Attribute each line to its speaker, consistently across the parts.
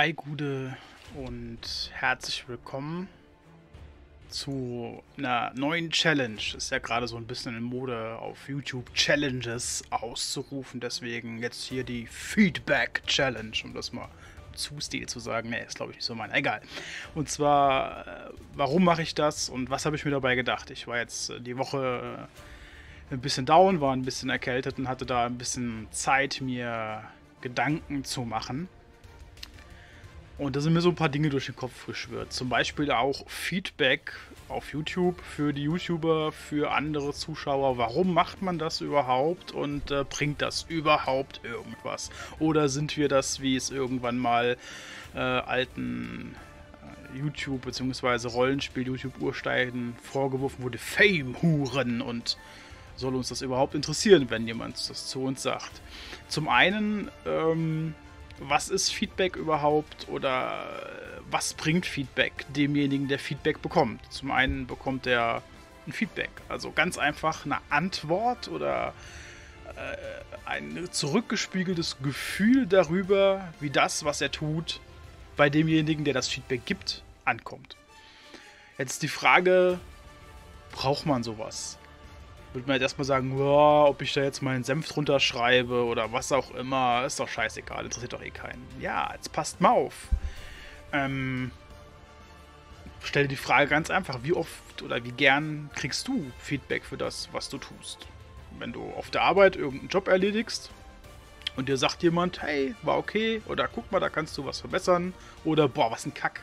Speaker 1: Ei Gude und herzlich willkommen zu einer neuen Challenge. Ist ja gerade so ein bisschen in Mode auf YouTube Challenges auszurufen. Deswegen jetzt hier die Feedback Challenge, um das mal zu Stil zu sagen. Nee, ist glaube ich nicht so mein. Egal. Und zwar, äh, warum mache ich das und was habe ich mir dabei gedacht? Ich war jetzt äh, die Woche äh, ein bisschen down, war ein bisschen erkältet und hatte da ein bisschen Zeit, mir Gedanken zu machen und da sind mir so ein paar Dinge durch den Kopf geschwört. Zum Beispiel auch Feedback auf YouTube für die YouTuber, für andere Zuschauer. Warum macht man das überhaupt und äh, bringt das überhaupt irgendwas? Oder sind wir das, wie es irgendwann mal äh, alten äh, YouTube- bzw. Rollenspiel-YouTube-Ursteigen vorgeworfen wurde, Fame-Huren und soll uns das überhaupt interessieren, wenn jemand das zu uns sagt? Zum einen, ähm, was ist Feedback überhaupt oder was bringt Feedback demjenigen, der Feedback bekommt? Zum einen bekommt er ein Feedback, also ganz einfach eine Antwort oder äh, ein zurückgespiegeltes Gefühl darüber, wie das, was er tut, bei demjenigen, der das Feedback gibt, ankommt. Jetzt die Frage, braucht man sowas? Würde man jetzt erstmal sagen, oh, ob ich da jetzt meinen Senf drunter schreibe oder was auch immer, ist doch scheißegal, interessiert doch eh keinen. Ja, jetzt passt mal auf. Ähm, stell die Frage ganz einfach, wie oft oder wie gern kriegst du Feedback für das, was du tust? Wenn du auf der Arbeit irgendeinen Job erledigst und dir sagt jemand, hey, war okay, oder guck mal, da kannst du was verbessern, oder boah, was ein Kack,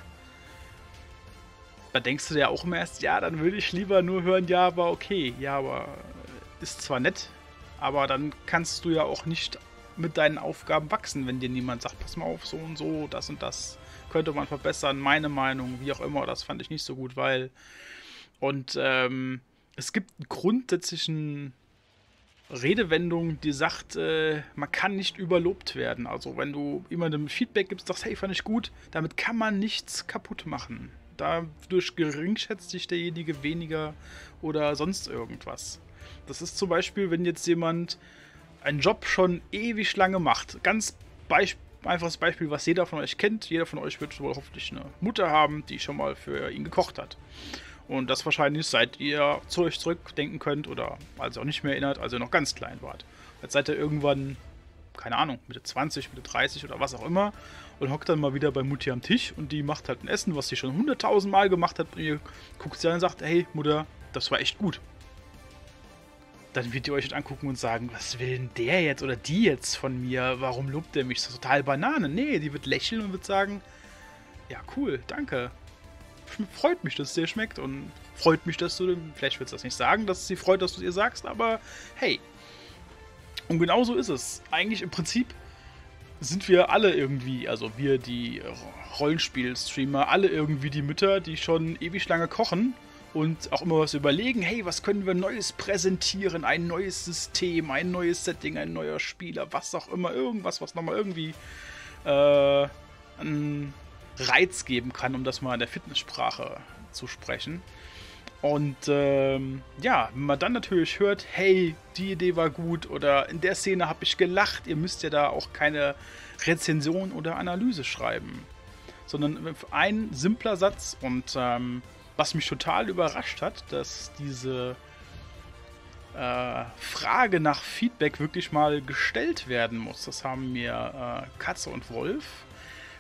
Speaker 1: da denkst du dir auch immer erst, ja, dann würde ich lieber nur hören, ja, war okay. Ja, aber ist zwar nett, aber dann kannst du ja auch nicht mit deinen Aufgaben wachsen, wenn dir niemand sagt, pass mal auf, so und so, das und das könnte man verbessern, meine Meinung, wie auch immer, das fand ich nicht so gut, weil und ähm, es gibt einen grundsätzlichen Redewendung, die sagt, äh, man kann nicht überlobt werden. Also wenn du jemandem Feedback gibst, sagst, hey, fand ich gut, damit kann man nichts kaputt machen dadurch geringschätzt sich derjenige weniger oder sonst irgendwas. Das ist zum Beispiel, wenn jetzt jemand einen Job schon ewig lange macht. Ganz Beisp einfaches Beispiel, was jeder von euch kennt. Jeder von euch wird wohl hoffentlich eine Mutter haben, die schon mal für ihn gekocht hat. Und das wahrscheinlich seit ihr zu euch zurückdenken könnt oder als ihr auch nicht mehr erinnert, als ihr noch ganz klein wart. Jetzt seid ihr irgendwann keine Ahnung, Mitte 20, Mitte 30 oder was auch immer und hockt dann mal wieder bei Mutti am Tisch und die macht halt ein Essen, was sie schon hunderttausend Mal gemacht hat und ihr guckt sie an und sagt, hey Mutter, das war echt gut. Dann wird ihr euch angucken und sagen, was will denn der jetzt oder die jetzt von mir? Warum lobt der mich? Das ist total Banane. Nee, die wird lächeln und wird sagen, ja cool, danke. Freut mich, dass es dir schmeckt und freut mich, dass du, vielleicht willst du das nicht sagen, dass sie freut, dass du es ihr sagst, aber hey, und genau so ist es. Eigentlich im Prinzip sind wir alle irgendwie, also wir, die Rollenspiel-Streamer, alle irgendwie die Mütter, die schon ewig lange kochen und auch immer was überlegen, hey, was können wir Neues präsentieren, ein neues System, ein neues Setting, ein neuer Spieler, was auch immer, irgendwas, was nochmal irgendwie äh, einen Reiz geben kann, um das mal in der Fitnesssprache zu sprechen. Und ähm, ja, wenn man dann natürlich hört, hey, die Idee war gut oder in der Szene habe ich gelacht, ihr müsst ja da auch keine Rezension oder Analyse schreiben. Sondern ein simpler Satz und ähm, was mich total überrascht hat, dass diese äh, Frage nach Feedback wirklich mal gestellt werden muss. Das haben mir äh, Katze und Wolf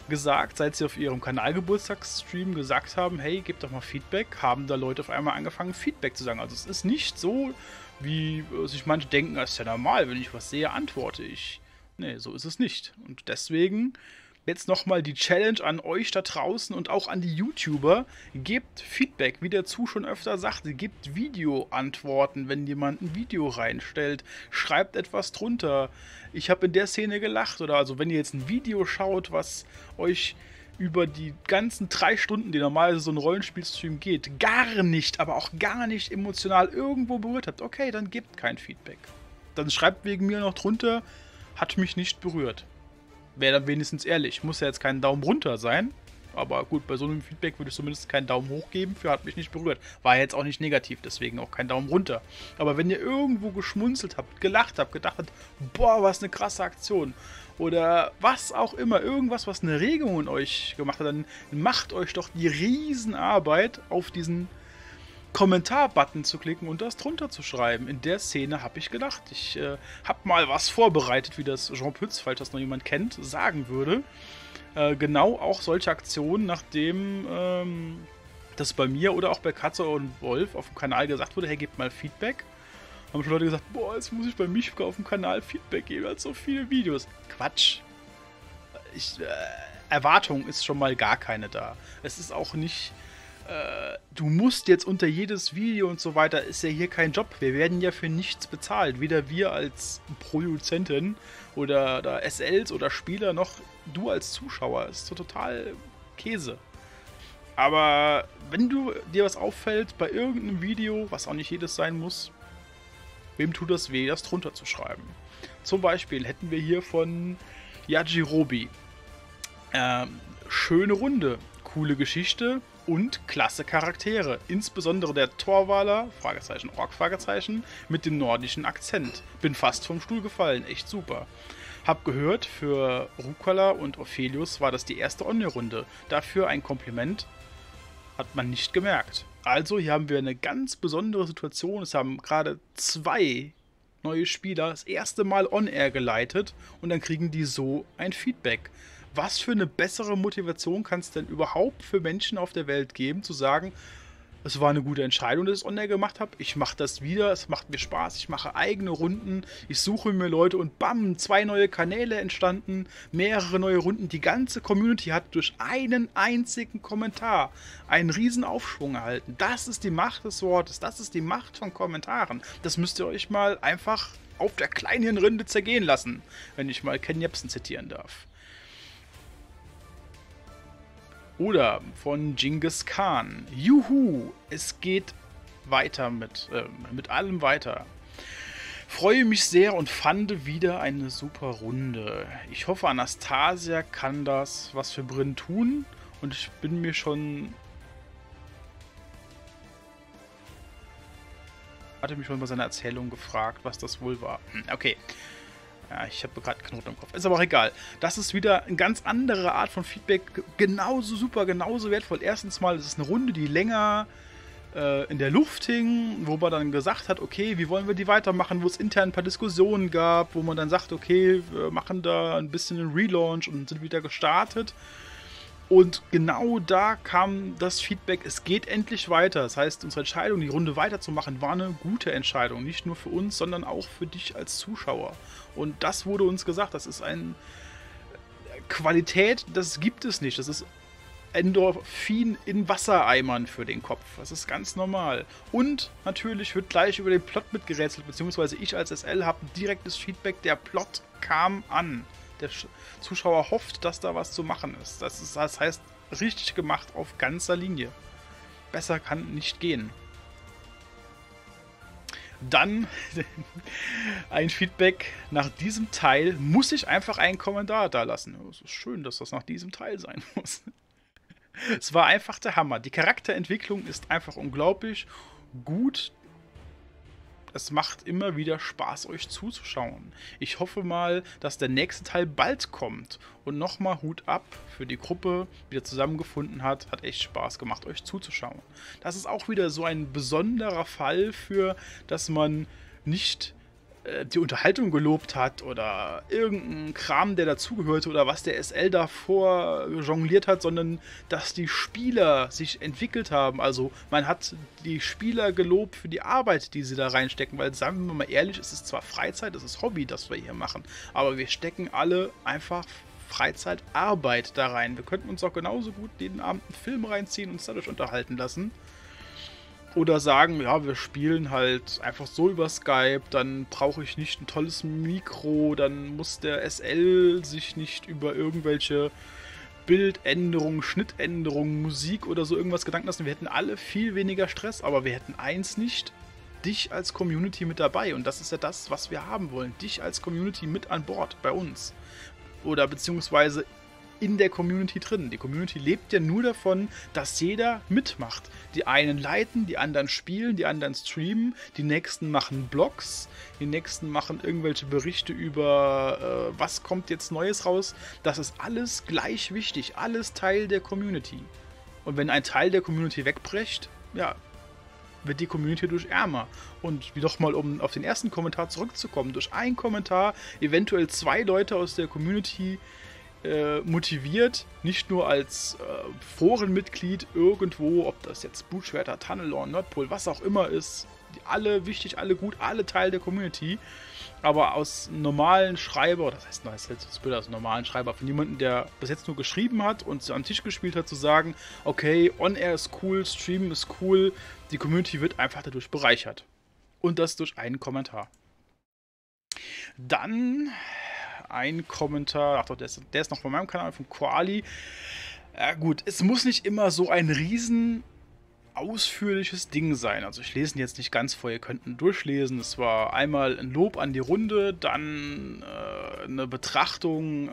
Speaker 1: gesagt, seit sie auf ihrem Kanalgeburtstagsstream gesagt haben, hey, gebt doch mal Feedback, haben da Leute auf einmal angefangen, Feedback zu sagen. Also es ist nicht so, wie sich manche denken, es ist ja normal, wenn ich was sehe, antworte ich. Nee, so ist es nicht. Und deswegen jetzt nochmal die Challenge an euch da draußen und auch an die YouTuber. Gebt Feedback, wie der Zu schon öfter sagte. Gebt Videoantworten, wenn jemand ein Video reinstellt. Schreibt etwas drunter. Ich habe in der Szene gelacht. Oder also wenn ihr jetzt ein Video schaut, was euch über die ganzen drei Stunden, die normalerweise so ein Rollenspielstream geht, gar nicht, aber auch gar nicht emotional irgendwo berührt habt, okay, dann gebt kein Feedback. Dann schreibt wegen mir noch drunter, hat mich nicht berührt wäre dann wenigstens ehrlich. Muss ja jetzt kein Daumen runter sein. Aber gut, bei so einem Feedback würde ich zumindest keinen Daumen hoch geben. Für hat mich nicht berührt. War jetzt auch nicht negativ, deswegen auch kein Daumen runter. Aber wenn ihr irgendwo geschmunzelt habt, gelacht habt, gedacht habt, boah, was eine krasse Aktion. oder was auch immer, irgendwas, was eine Regung in euch gemacht hat, dann macht euch doch die Riesenarbeit auf diesen Kommentar-Button zu klicken und das drunter zu schreiben. In der Szene habe ich gedacht, ich äh, habe mal was vorbereitet, wie das Jean Pütz, falls das noch jemand kennt, sagen würde. Äh, genau auch solche Aktionen, nachdem ähm, das bei mir oder auch bei Katze und Wolf auf dem Kanal gesagt wurde, hey, gebt mal Feedback. Haben schon Leute gesagt, boah, jetzt muss ich bei mich auf dem Kanal Feedback geben, hat so viele Videos. Quatsch. Ich, äh, Erwartung ist schon mal gar keine da. Es ist auch nicht du musst jetzt unter jedes Video und so weiter, ist ja hier kein Job. Wir werden ja für nichts bezahlt. Weder wir als Produzentin oder, oder SLs oder Spieler, noch du als Zuschauer. Das ist so total Käse. Aber wenn du dir was auffällt bei irgendeinem Video, was auch nicht jedes sein muss, wem tut das weh, das drunter zu schreiben? Zum Beispiel hätten wir hier von Yajirobi. Ähm, schöne Runde, coole Geschichte, und klasse Charaktere. Insbesondere der Torwaler, Fragezeichen, Ork, Fragezeichen, mit dem nordischen Akzent. Bin fast vom Stuhl gefallen, echt super. Hab gehört, für Rukola und Ophelius war das die erste Onne-Runde. Dafür ein Kompliment hat man nicht gemerkt. Also hier haben wir eine ganz besondere Situation. Es haben gerade zwei neue Spieler das erste Mal On-Air geleitet und dann kriegen die so ein Feedback was für eine bessere Motivation kann es denn überhaupt für Menschen auf der Welt geben, zu sagen, es war eine gute Entscheidung, dass ich Online gemacht habe. Ich mache das wieder, es macht mir Spaß, ich mache eigene Runden, ich suche mir Leute und bam, zwei neue Kanäle entstanden, mehrere neue Runden. Die ganze Community hat durch einen einzigen Kommentar einen riesen Aufschwung erhalten. Das ist die Macht des Wortes, das ist die Macht von Kommentaren. Das müsst ihr euch mal einfach auf der kleinen Rinde zergehen lassen, wenn ich mal Ken Jebsen zitieren darf. Oder von Genghis Khan. Juhu, es geht weiter mit, äh, mit allem weiter. Freue mich sehr und fand wieder eine super Runde. Ich hoffe, Anastasia kann das was für Brinn tun. Und ich bin mir schon. Hatte mich schon bei seiner Erzählung gefragt, was das wohl war. Hm, okay. Ja, ich habe gerade Knoten im Kopf. Ist aber auch egal. Das ist wieder eine ganz andere Art von Feedback. Genauso super, genauso wertvoll. Erstens mal, es ist eine Runde, die länger äh, in der Luft hing, wo man dann gesagt hat, okay, wie wollen wir die weitermachen, wo es intern ein paar Diskussionen gab, wo man dann sagt, okay, wir machen da ein bisschen einen Relaunch und sind wieder gestartet. Und genau da kam das Feedback, es geht endlich weiter. Das heißt, unsere Entscheidung, die Runde weiterzumachen, war eine gute Entscheidung. Nicht nur für uns, sondern auch für dich als Zuschauer. Und das wurde uns gesagt. Das ist eine Qualität, das gibt es nicht. Das ist Endorphin in Wassereimern für den Kopf. Das ist ganz normal. Und natürlich wird gleich über den Plot mitgerätselt, beziehungsweise ich als SL habe direktes Feedback. Der Plot kam an der Zuschauer hofft, dass da was zu machen ist. Das, ist, das heißt, richtig gemacht auf ganzer Linie. Besser kann nicht gehen. Dann ein Feedback nach diesem Teil. Muss ich einfach einen Kommentar da lassen. Es ist schön, dass das nach diesem Teil sein muss. Es war einfach der Hammer. Die Charakterentwicklung ist einfach unglaublich gut es macht immer wieder Spaß, euch zuzuschauen. Ich hoffe mal, dass der nächste Teil bald kommt. Und nochmal Hut ab für die Gruppe, die da zusammengefunden hat. Hat echt Spaß gemacht, euch zuzuschauen. Das ist auch wieder so ein besonderer Fall für, dass man nicht äh, die Unterhaltung gelobt hat oder irgendein Kram, der dazugehörte oder was der SL davor jongliert hat, sondern dass die Spieler sich entwickelt haben. Also man hat die Spieler gelobt für die Arbeit, die sie da reinstecken, weil sagen wir mal ehrlich, es ist zwar Freizeit, es ist Hobby, das wir hier machen, aber wir stecken alle einfach Freizeit, Arbeit da rein. Wir könnten uns auch genauso gut jeden Abend einen Film reinziehen und uns dadurch unterhalten lassen. Oder sagen, ja, wir spielen halt einfach so über Skype, dann brauche ich nicht ein tolles Mikro, dann muss der SL sich nicht über irgendwelche Bildänderungen, Schnittänderungen, Musik oder so irgendwas Gedanken lassen. Wir hätten alle viel weniger Stress, aber wir hätten eins nicht, dich als Community mit dabei. Und das ist ja das, was wir haben wollen. Dich als Community mit an Bord bei uns. Oder beziehungsweise in der Community drin. Die Community lebt ja nur davon, dass jeder mitmacht. Die einen leiten, die anderen spielen, die anderen streamen, die nächsten machen Blogs, die nächsten machen irgendwelche Berichte über, äh, was kommt jetzt Neues raus. Das ist alles gleich wichtig, alles Teil der Community. Und wenn ein Teil der Community wegbricht, ja, wird die Community durch ärmer. Und wie nochmal, um auf den ersten Kommentar zurückzukommen, durch einen Kommentar eventuell zwei Leute aus der Community äh, motiviert, nicht nur als äh, Forenmitglied irgendwo, ob das jetzt Blutschwerter, Tunnelor, Nordpol, was auch immer ist, alle wichtig, alle gut, alle Teil der Community, aber aus normalen Schreiber, das heißt, das heißt das Bild aus normalen Schreiber, von jemandem, der bis jetzt nur geschrieben hat und am Tisch gespielt hat, zu sagen, okay, On-Air ist cool, Stream ist cool, die Community wird einfach dadurch bereichert. Und das durch einen Kommentar. Dann ein Kommentar, ach doch, der ist, der ist noch von meinem Kanal, von Koali. Ja gut, es muss nicht immer so ein riesen ausführliches Ding sein. Also ich lese ihn jetzt nicht ganz vor, ihr könnt ihn durchlesen. Es war einmal ein Lob an die Runde, dann äh, eine Betrachtung äh,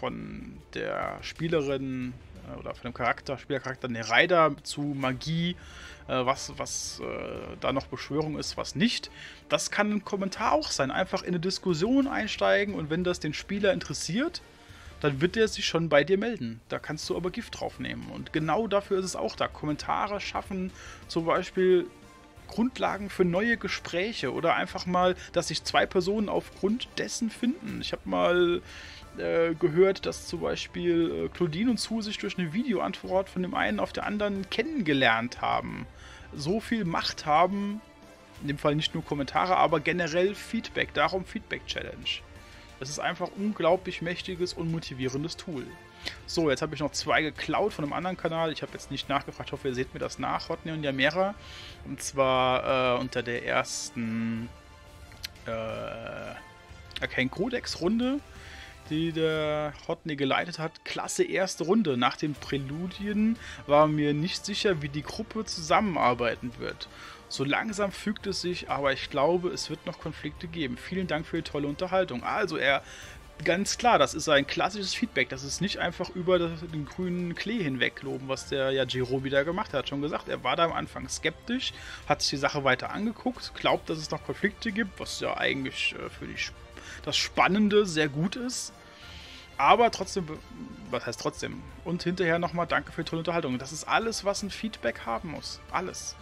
Speaker 1: von der Spielerin oder von dem Charakter, Spielercharakter Nereida zu Magie, äh, was, was äh, da noch Beschwörung ist, was nicht. Das kann ein Kommentar auch sein. Einfach in eine Diskussion einsteigen und wenn das den Spieler interessiert, dann wird er sich schon bei dir melden. Da kannst du aber Gift draufnehmen. Und genau dafür ist es auch da. Kommentare schaffen zum Beispiel Grundlagen für neue Gespräche oder einfach mal, dass sich zwei Personen aufgrund dessen finden. Ich habe mal äh, gehört, dass zum Beispiel äh, Claudine und Sue sich durch eine Videoantwort von dem einen auf der anderen kennengelernt haben. So viel Macht haben, in dem Fall nicht nur Kommentare, aber generell Feedback. Darum Feedback Challenge. Es ist einfach unglaublich mächtiges und motivierendes Tool. So, jetzt habe ich noch zwei geklaut von einem anderen Kanal. Ich habe jetzt nicht nachgefragt, ich hoffe, ihr seht mir das nach, Hotne und Yamera. Und zwar äh, unter der ersten äh, Arcane Codex Runde, die der Hotne geleitet hat. Klasse erste Runde. Nach den Präludien war mir nicht sicher, wie die Gruppe zusammenarbeiten wird. So langsam fügt es sich, aber ich glaube, es wird noch Konflikte geben. Vielen Dank für die tolle Unterhaltung. Also er ganz klar, das ist ein klassisches Feedback. Das ist nicht einfach über den grünen Klee hinweg loben, was der ja Giro wieder gemacht hat. Schon gesagt, er war da am Anfang skeptisch, hat sich die Sache weiter angeguckt, glaubt, dass es noch Konflikte gibt, was ja eigentlich äh, für die, das Spannende sehr gut ist. Aber trotzdem, was heißt trotzdem? Und hinterher nochmal danke für die tolle Unterhaltung. Das ist alles, was ein Feedback haben muss. Alles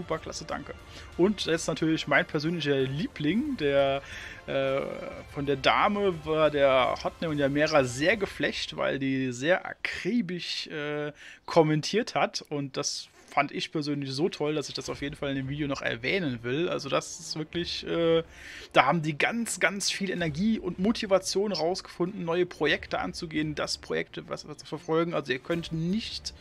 Speaker 1: super klasse, danke. Und jetzt natürlich mein persönlicher Liebling, der äh, von der Dame war der Hotne und Yamera sehr geflecht, weil die sehr akribisch äh, kommentiert hat und das fand ich persönlich so toll, dass ich das auf jeden Fall in dem Video noch erwähnen will. Also das ist wirklich, äh, da haben die ganz, ganz viel Energie und Motivation rausgefunden, neue Projekte anzugehen, das Projekt was, was zu verfolgen. Also ihr könnt nicht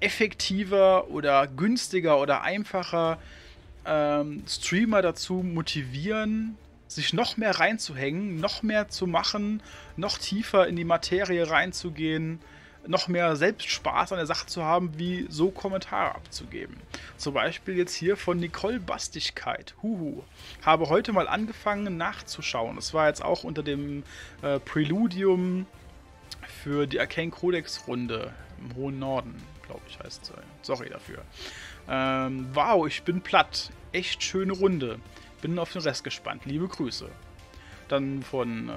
Speaker 1: effektiver oder günstiger oder einfacher ähm, Streamer dazu motivieren, sich noch mehr reinzuhängen, noch mehr zu machen, noch tiefer in die Materie reinzugehen, noch mehr selbst Spaß an der Sache zu haben, wie so Kommentare abzugeben. Zum Beispiel jetzt hier von Nicole Bastigkeit. Huhu. Habe heute mal angefangen nachzuschauen. Es war jetzt auch unter dem äh, Preludium für die Arcane Codex Runde im hohen Norden glaube ich, heißt es. Sorry dafür. Ähm, wow, ich bin platt. Echt schöne Runde. Bin auf den Rest gespannt. Liebe Grüße. Dann von äh,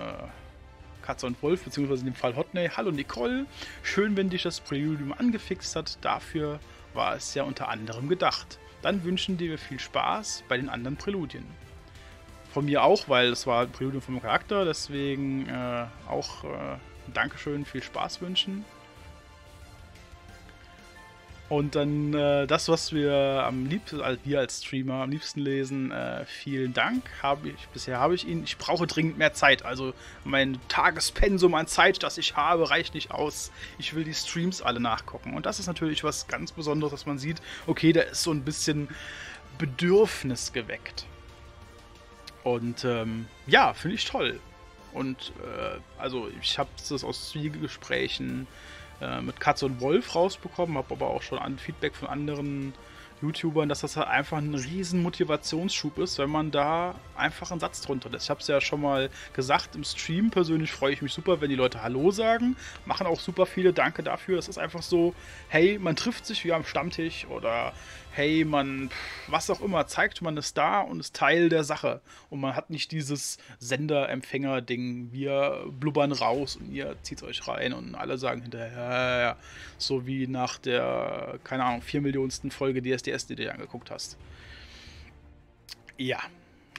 Speaker 1: Katze und Wolf, beziehungsweise in dem Fall Hotney. Hallo Nicole. Schön, wenn dich das Preludium angefixt hat. Dafür war es ja unter anderem gedacht. Dann wünschen dir viel Spaß bei den anderen Präludien. Von mir auch, weil es war ein Präludium vom Charakter, deswegen äh, auch äh, Dankeschön, viel Spaß wünschen. Und dann äh, das, was wir am liebsten, also wir als Streamer am liebsten lesen, äh, vielen Dank. Hab ich, bisher habe ich ihn. Ich brauche dringend mehr Zeit. Also mein Tagespensum an Zeit, das ich habe, reicht nicht aus. Ich will die Streams alle nachgucken. Und das ist natürlich was ganz Besonderes, dass man sieht, okay, da ist so ein bisschen Bedürfnis geweckt. Und ähm, ja, finde ich toll. Und äh, also ich habe das aus Zwiegesprächen äh, mit Katze und Wolf rausbekommen, habe aber auch schon Feedback von anderen YouTubern, dass das halt einfach ein riesen Motivationsschub ist, wenn man da einfach einen Satz drunter lässt. Ich habe es ja schon mal gesagt im Stream. Persönlich freue ich mich super, wenn die Leute Hallo sagen. Machen auch super viele. Danke dafür. Es ist einfach so, hey, man trifft sich wie am Stammtisch oder hey, man, was auch immer, zeigt man es da und ist Teil der Sache. Und man hat nicht dieses Sender-Empfänger-Ding, wir blubbern raus und ihr zieht euch rein und alle sagen hinterher, ja, ja, so wie nach der, keine Ahnung, 4 Millionsten Folge DSDS, die du dir angeguckt hast. Ja,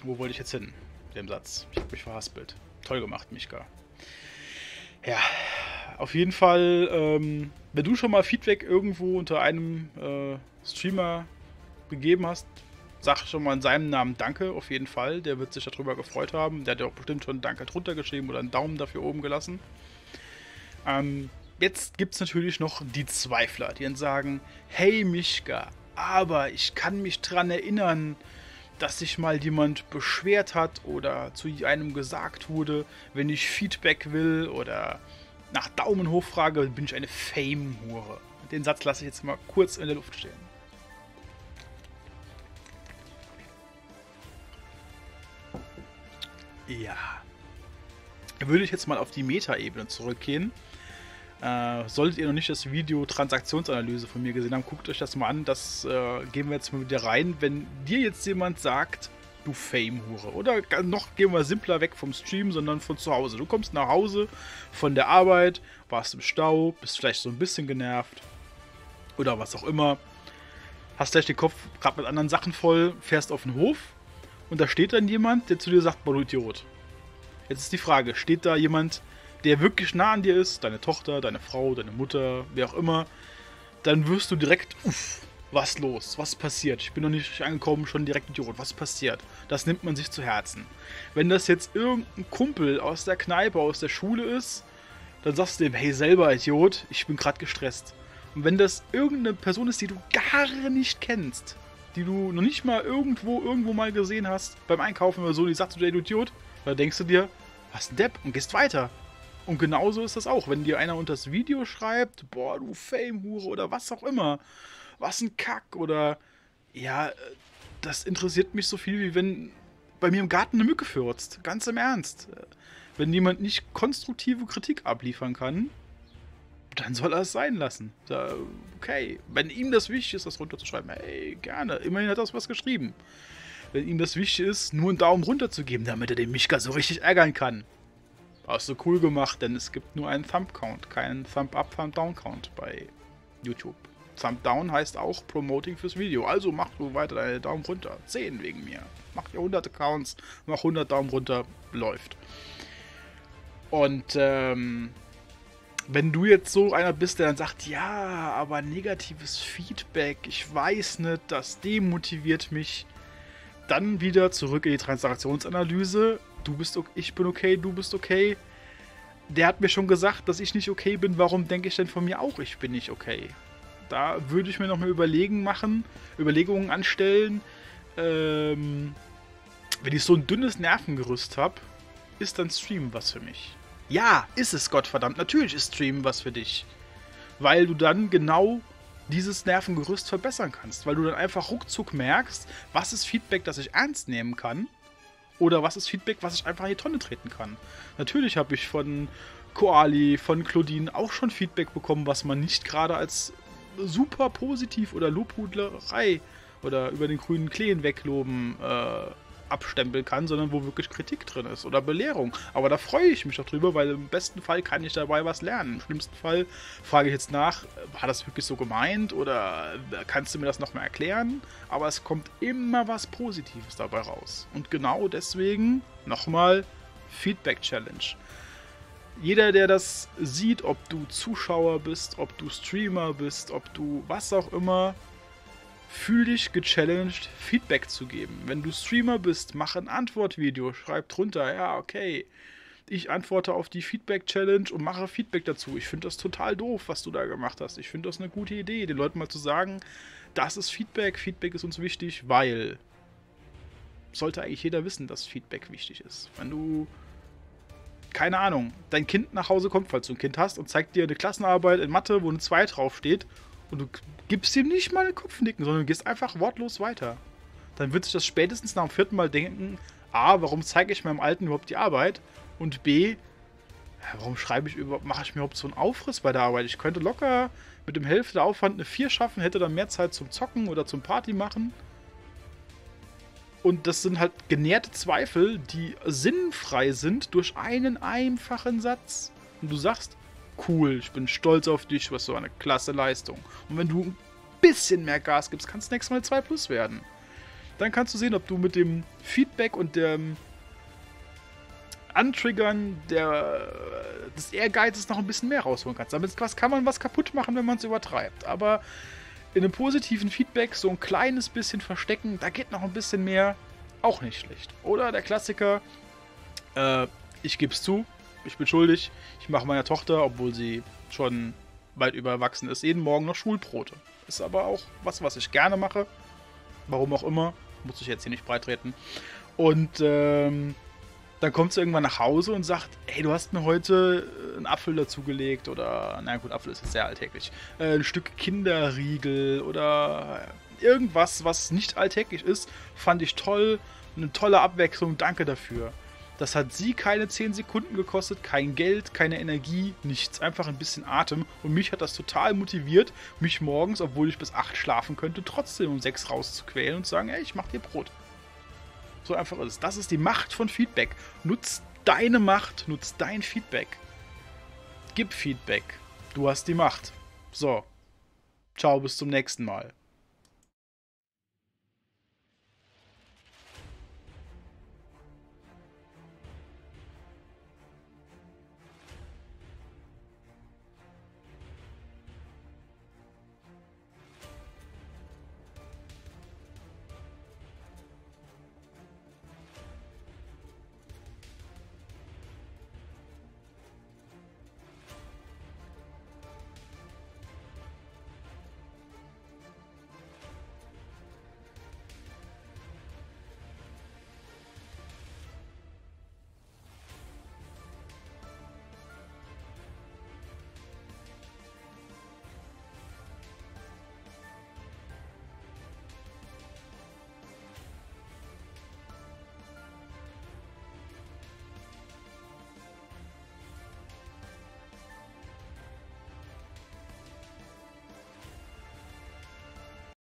Speaker 1: wo wollte ich jetzt hin? Dem Satz. Ich habe mich verhaspelt. Toll gemacht, Michka. Ja, auf jeden Fall, ähm, wenn du schon mal Feedback irgendwo unter einem äh, Streamer gegeben hast, sag schon mal in seinem Namen Danke, auf jeden Fall. Der wird sich darüber gefreut haben. Der hat ja auch bestimmt schon Danke drunter geschrieben oder einen Daumen dafür oben gelassen. Ähm, jetzt gibt es natürlich noch die Zweifler, die dann sagen, hey Mischka, aber ich kann mich dran erinnern, dass sich mal jemand beschwert hat oder zu einem gesagt wurde, wenn ich Feedback will oder nach Daumen hoch frage, bin ich eine Fame-Hure. Den Satz lasse ich jetzt mal kurz in der Luft stehen. Ja. Würde ich jetzt mal auf die Meta-Ebene zurückgehen. Äh, solltet ihr noch nicht das Video Transaktionsanalyse von mir gesehen haben, guckt euch das mal an. Das äh, gehen wir jetzt mal wieder rein. Wenn dir jetzt jemand sagt, du Fame-Hure, oder noch gehen wir simpler weg vom Stream, sondern von zu Hause. Du kommst nach Hause von der Arbeit, warst im Stau, bist vielleicht so ein bisschen genervt oder was auch immer. Hast gleich den Kopf gerade mit anderen Sachen voll, fährst auf den Hof und da steht dann jemand, der zu dir sagt, boah, du Idiot. Jetzt ist die Frage, steht da jemand, der wirklich nah an dir ist, deine Tochter, deine Frau, deine Mutter, wer auch immer, dann wirst du direkt, uff, was los, was passiert? Ich bin noch nicht angekommen, schon direkt Idiot, was passiert? Das nimmt man sich zu Herzen. Wenn das jetzt irgendein Kumpel aus der Kneipe, aus der Schule ist, dann sagst du dem, hey selber Idiot, ich bin gerade gestresst. Und wenn das irgendeine Person ist, die du gar nicht kennst, die du noch nicht mal irgendwo, irgendwo mal gesehen hast, beim Einkaufen oder so, die sagt zu dir, du Idiot, da denkst du dir, was ein Depp und gehst weiter. Und genauso ist das auch, wenn dir einer unter das Video schreibt, boah, du Fame-Hure oder was auch immer, was ein Kack oder, ja, das interessiert mich so viel, wie wenn bei mir im Garten eine Mücke fürzt. Ganz im Ernst. Wenn jemand nicht konstruktive Kritik abliefern kann, dann soll er es sein lassen. Okay, wenn ihm das wichtig ist, das runterzuschreiben, hey, gerne. Immerhin hat er was geschrieben. Wenn ihm das wichtig ist, nur einen Daumen runter zu geben, damit er den Mischka so richtig ärgern kann. Hast du cool gemacht, denn es gibt nur einen Thumb-Count, keinen Thumb-Up, Thumb-Down-Count bei YouTube. Thumb-Down heißt auch Promoting fürs Video. Also mach du weiter deine Daumen runter. 10 wegen mir. Mach dir 100 Accounts, mach 100 Daumen runter, läuft. Und ähm, wenn du jetzt so einer bist, der dann sagt, ja, aber negatives Feedback, ich weiß nicht, das demotiviert mich, dann wieder zurück in die Transaktionsanalyse. Du bist okay, ich bin okay, du bist okay. Der hat mir schon gesagt, dass ich nicht okay bin. Warum denke ich denn von mir auch, ich bin nicht okay? Da würde ich mir noch mal Überlegen machen, Überlegungen anstellen. Ähm, wenn ich so ein dünnes Nervengerüst habe, ist dann Stream was für mich. Ja, ist es, Gottverdammt. Natürlich ist Streamen was für dich. Weil du dann genau dieses Nervengerüst verbessern kannst. Weil du dann einfach ruckzuck merkst, was ist Feedback, das ich ernst nehmen kann. Oder was ist Feedback, was ich einfach in die Tonne treten kann. Natürlich habe ich von Koali, von Claudine auch schon Feedback bekommen, was man nicht gerade als super positiv oder Lobhudlerei oder über den grünen Klee wegloben äh, abstempeln kann, sondern wo wirklich Kritik drin ist oder Belehrung. Aber da freue ich mich doch drüber, weil im besten Fall kann ich dabei was lernen. Im schlimmsten Fall frage ich jetzt nach, war das wirklich so gemeint oder kannst du mir das nochmal erklären? Aber es kommt immer was Positives dabei raus. Und genau deswegen nochmal Feedback Challenge. Jeder, der das sieht, ob du Zuschauer bist, ob du Streamer bist, ob du was auch immer, fühl dich gechallenged, Feedback zu geben. Wenn du Streamer bist, mach ein Antwortvideo, schreib drunter, ja, okay. Ich antworte auf die Feedback-Challenge und mache Feedback dazu. Ich finde das total doof, was du da gemacht hast. Ich finde das eine gute Idee, den Leuten mal zu sagen, das ist Feedback, Feedback ist uns wichtig, weil sollte eigentlich jeder wissen, dass Feedback wichtig ist. Wenn du, keine Ahnung, dein Kind nach Hause kommt, falls du ein Kind hast, und zeigt dir eine Klassenarbeit in Mathe, wo eine 2 draufsteht und du gibst ihm nicht mal einen Kopfnicken, sondern du gehst einfach wortlos weiter. Dann wird sich das spätestens nach dem vierten Mal denken, A, warum zeige ich meinem Alten überhaupt die Arbeit? Und B, warum schreibe ich überhaupt, mache ich mir überhaupt so einen Aufriss bei der Arbeit? Ich könnte locker mit dem Hälfte der Aufwand eine 4 schaffen, hätte dann mehr Zeit zum Zocken oder zum Party machen. Und das sind halt genährte Zweifel, die sinnfrei sind durch einen einfachen Satz. Und du sagst, cool, ich bin stolz auf dich, was so eine klasse Leistung. Und wenn du ein bisschen mehr Gas gibst, kannst du nächstes Mal 2 plus werden. Dann kannst du sehen, ob du mit dem Feedback und dem Antriggern der, des Ehrgeizes noch ein bisschen mehr rausholen kannst. Damit kann man was kaputt machen, wenn man es übertreibt. Aber in einem positiven Feedback so ein kleines bisschen verstecken, da geht noch ein bisschen mehr, auch nicht schlecht. Oder der Klassiker, äh, ich gebe es zu, ich bin schuldig, ich mache meiner Tochter, obwohl sie schon weit überwachsen ist, jeden Morgen noch Schulbrote. Ist aber auch was, was ich gerne mache. Warum auch immer. Muss ich jetzt hier nicht breitreten. Und ähm, dann kommt sie irgendwann nach Hause und sagt, hey, du hast mir heute äh, einen Apfel dazugelegt oder, na gut, Apfel ist jetzt sehr alltäglich, äh, ein Stück Kinderriegel oder irgendwas, was nicht alltäglich ist, fand ich toll, eine tolle Abwechslung, danke dafür. Das hat sie keine 10 Sekunden gekostet, kein Geld, keine Energie, nichts. Einfach ein bisschen Atem. Und mich hat das total motiviert, mich morgens, obwohl ich bis 8 schlafen könnte, trotzdem um 6 rauszuquälen und zu sagen, ey, ich mach dir Brot. So einfach ist es. Das ist die Macht von Feedback. Nutz deine Macht, nutz dein Feedback. Gib Feedback. Du hast die Macht. So. Ciao, bis zum nächsten Mal.